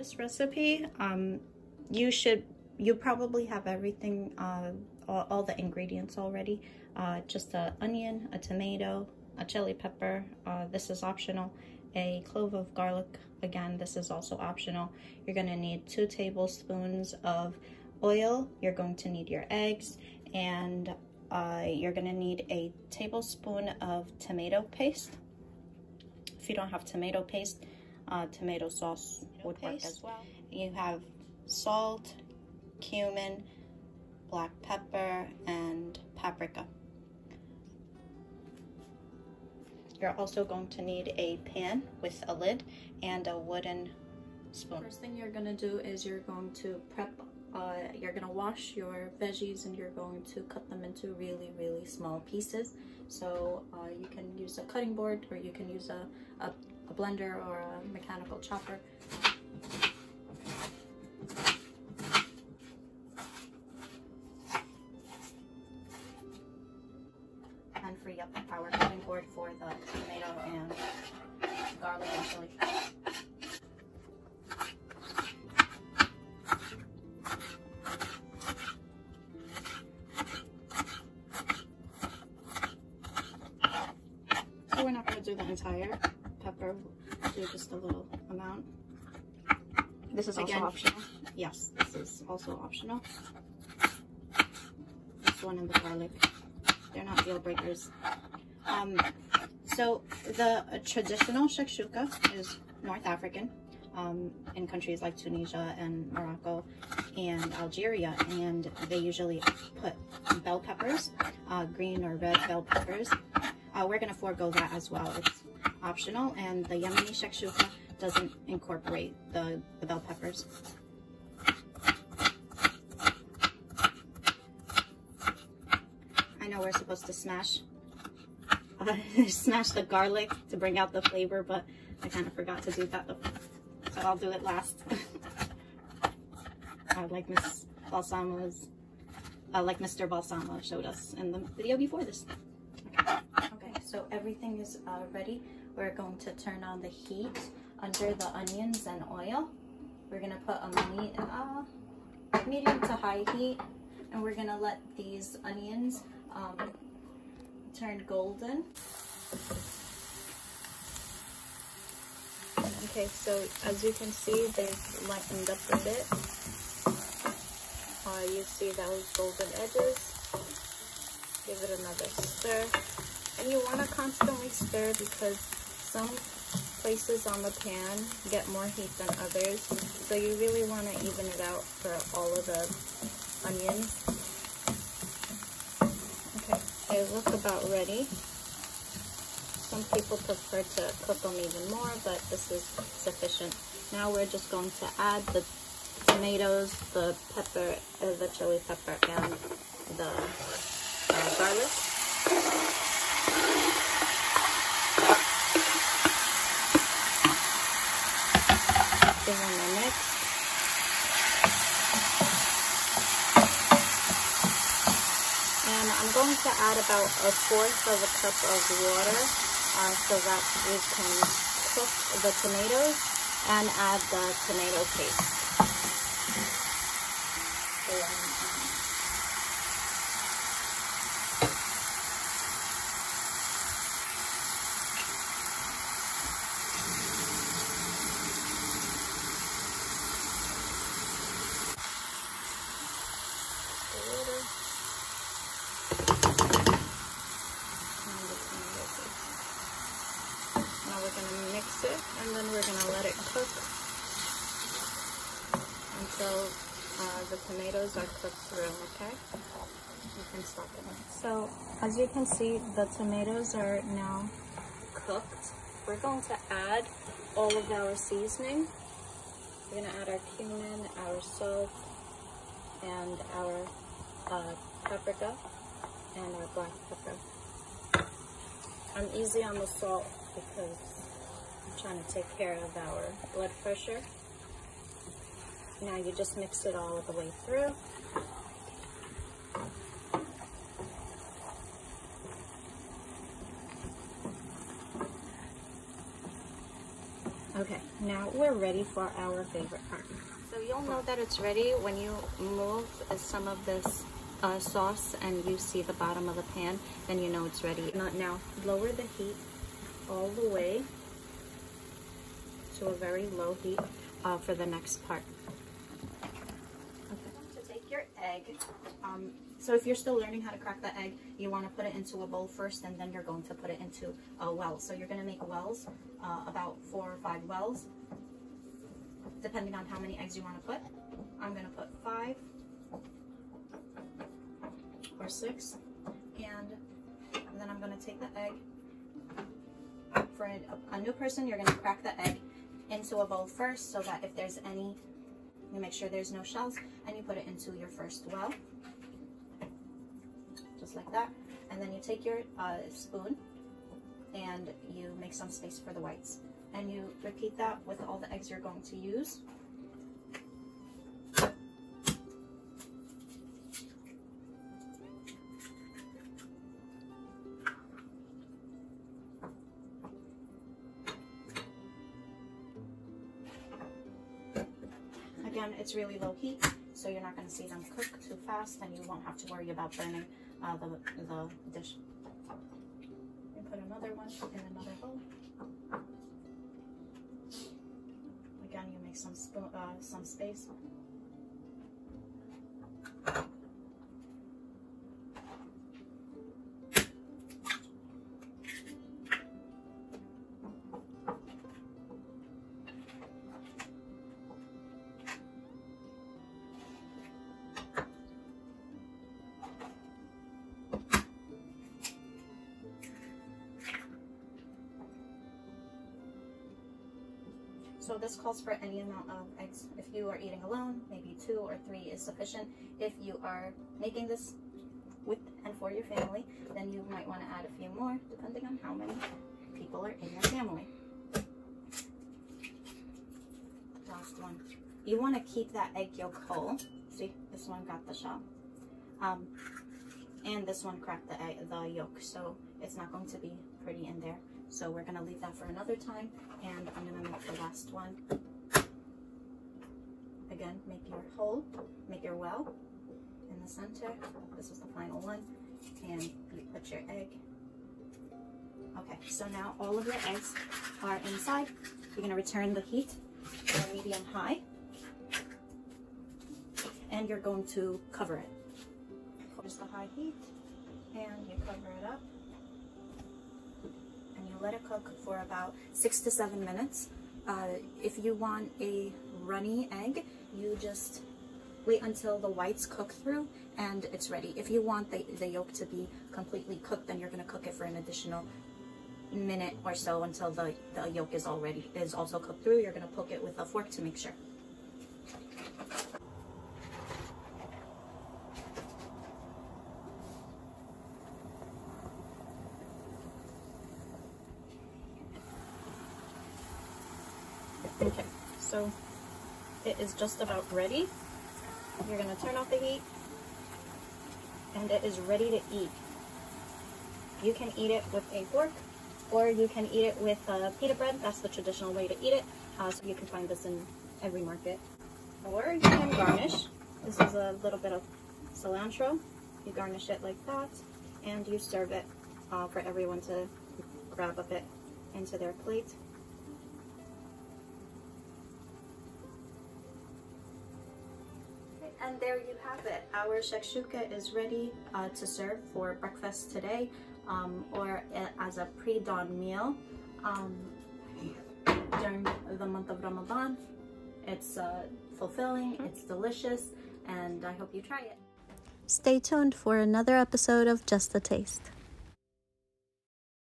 this recipe, um, you should, you probably have everything, uh, all, all, the ingredients already. Uh, just an onion, a tomato, a chili pepper, uh, this is optional, a clove of garlic, again, this is also optional. You're gonna need two tablespoons of oil, you're going to need your eggs, and uh, you're gonna need a tablespoon of tomato paste. If you don't have tomato paste, uh, tomato sauce would work as well. You have salt, cumin, black pepper, and paprika. You're also going to need a pan with a lid and a wooden spoon. First thing you're gonna do is you're going to prep, uh, you're gonna wash your veggies and you're going to cut them into really, really small pieces. So uh, you can use a cutting board or you can use a, a, a blender or a mechanical chopper. And free up our cutting board for the tomato and garlic and chili. So we're not going to do the entire pepper, do just a little amount. This is also Again, optional. Yes, this is also optional. This one and the garlic. They're not deal breakers. Um, so the traditional shakshuka is North African um, in countries like Tunisia and Morocco and Algeria. And they usually put bell peppers, uh, green or red bell peppers. Uh, we're going to forego that as well. It's optional. And the Yemeni shakshuka doesn't incorporate the, the bell peppers. I know we're supposed to smash uh, smash the garlic to bring out the flavor, but I kind of forgot to do that, so I'll do it last. uh, like Miss Balsamo's, uh, like Mr. Balsamo showed us in the video before this. So everything is uh, ready. We're going to turn on the heat under the onions and oil. We're gonna put a uh, medium to high heat, and we're gonna let these onions um, turn golden. Okay, so as you can see, they've lightened up a bit. Uh, you see those golden edges. Give it another stir. And you want to constantly stir because some places on the pan get more heat than others. So you really want to even it out for all of the onions. Okay, they look about ready. Some people prefer to cook them even more, but this is sufficient. Now we're just going to add the tomatoes, the pepper, uh, the chili pepper, and the uh, garlic. Give them a mix. I'm going to add about a fourth of a cup of water uh, so that we can cook the tomatoes and add the tomato paste. and then we're gonna let it cook until uh, tomatoes are cooked through, okay? You can stop it. So, as you can see, the tomatoes are now cooked. We're going to add all of our seasoning. We're gonna add our cumin, our salt, and our uh, paprika, and our black pepper. I'm easy on the salt because I'm trying to take care of our blood pressure. Now you just mix it all the way through. Okay, now we're ready for our favorite part. So you'll know that it's ready when you move some of this uh, sauce and you see the bottom of the pan, then you know it's ready. Now lower the heat all the way to a very low heat uh, for the next part. Okay. To take your egg, um, so if you're still learning how to crack the egg, you want to put it into a bowl first and then you're going to put it into a well. So you're going to make wells, uh, about four or five wells, depending on how many eggs you want to put. I'm going to put five or six and then I'm going to take the egg. For a, a new person, you're going to crack the egg into a bowl first so that if there's any, you make sure there's no shells and you put it into your first well. Just like that. And then you take your uh, spoon and you make some space for the whites. And you repeat that with all the eggs you're going to use. Again, it's really low heat, so you're not going to see them cook too fast, and you won't have to worry about burning uh, the, the dish. And put another one in another bowl. Again, you make some, uh, some space. So this calls for any amount of eggs. If you are eating alone, maybe two or three is sufficient. If you are making this with and for your family, then you might want to add a few more, depending on how many people are in your family. Last one. You want to keep that egg yolk whole. See, this one got the shell. Um, and this one cracked the, egg, the yolk, so it's not going to be pretty in there. So we're gonna leave that for another time and I'm gonna make the last one. Again, make your hole, make your well in the center. This is the final one. And you put your egg. Okay, so now all of your eggs are inside. You're gonna return the heat to medium high. And you're going to cover it. Here's the high heat and you cover it up let it cook for about six to seven minutes. Uh, if you want a runny egg, you just wait until the whites cook through and it's ready. If you want the, the yolk to be completely cooked, then you're going to cook it for an additional minute or so until the, the yolk is already is also cooked through. You're going to poke it with a fork to make sure. Okay, so it is just about ready. You're gonna turn off the heat and it is ready to eat. You can eat it with a fork or you can eat it with uh, pita bread. That's the traditional way to eat it. Uh, so you can find this in every market. Or you can garnish. This is a little bit of cilantro. You garnish it like that and you serve it uh, for everyone to grab a bit into their plate. And there you have it. Our shakshuka is ready uh, to serve for breakfast today um, or as a pre-dawn meal um, during the month of Ramadan. It's uh, fulfilling, it's delicious, and I hope you try it. Stay tuned for another episode of Just a Taste.